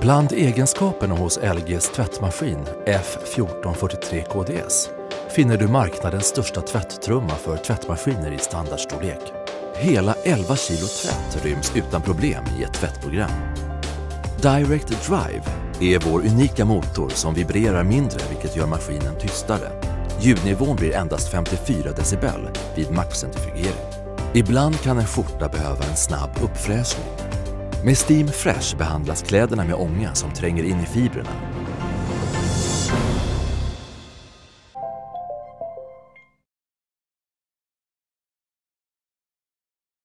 Bland egenskaperna hos LGs tvättmaskin F1443KDS finner du marknadens största tvätttrumma för tvättmaskiner i standardstorlek. Hela 11 kilo tvätt ryms utan problem i ett tvättprogram. Direct Drive är vår unika motor som vibrerar mindre vilket gör maskinen tystare. Ljudnivån blir endast 54 decibel vid maxcentrifugering. Ibland kan en skjorta behöva en snabb uppfräschning. Med Steam Fresh behandlas kläderna med ånga som tränger in i fibrerna.